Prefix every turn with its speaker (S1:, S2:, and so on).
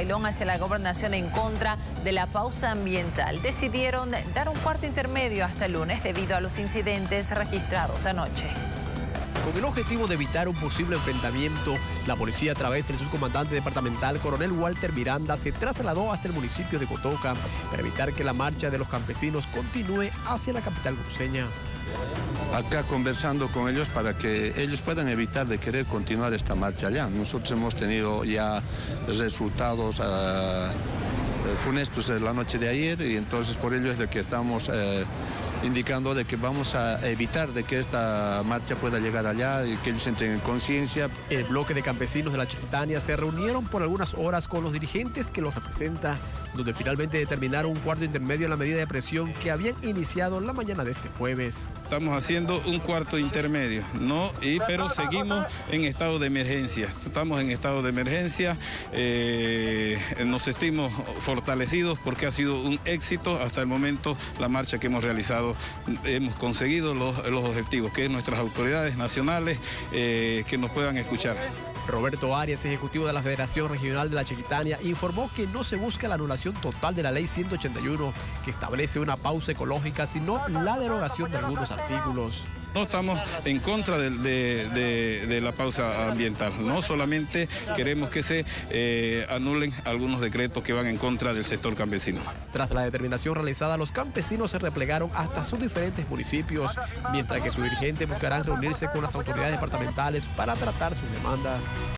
S1: hacia la gobernación en contra de la pausa ambiental. Decidieron dar un cuarto intermedio hasta el lunes debido a los incidentes registrados anoche.
S2: Con el objetivo de evitar un posible enfrentamiento, la policía a través del subcomandante departamental coronel Walter Miranda se trasladó hasta el municipio de Cotoca para evitar que la marcha de los campesinos continúe hacia la capital cruceña
S3: acá conversando con ellos para que ellos puedan evitar de querer continuar esta marcha allá. Nosotros hemos tenido ya resultados uh, funestos en la noche de ayer y entonces por ello es de que estamos uh, indicando de que vamos a evitar de que esta marcha pueda llegar allá y que ellos entren en conciencia.
S2: El bloque de campesinos de la Chiquitania se reunieron por algunas horas con los dirigentes que los representan, donde finalmente determinaron un cuarto intermedio en la medida de presión que habían iniciado la mañana de este jueves.
S4: Estamos haciendo un cuarto intermedio, ¿no? Y, pero seguimos en estado de emergencia. Estamos en estado de emergencia, eh, nos sentimos fortalecidos porque ha sido un éxito hasta el momento la marcha que hemos realizado hemos conseguido los, objetivos, que es nuestras autoridades nacionales eh, que nos puedan escuchar.
S2: Roberto Arias, ejecutivo de la Federación Regional de la Chiquitania, informó que no se busca la anulación total de la Ley 181 que establece una pausa ecológica, sino la derogación de algunos artículos.
S4: No estamos en contra de, la pausa ambiental, no solamente queremos que se eh, anulen algunos decretos que van en contra del sector campesino.
S2: Tras la determinación realizada, los campesinos se replegaron hasta sus diferentes municipios, mientras que sus dirigentes buscarán reunirse con las autoridades departamentales para tratar sus demandas.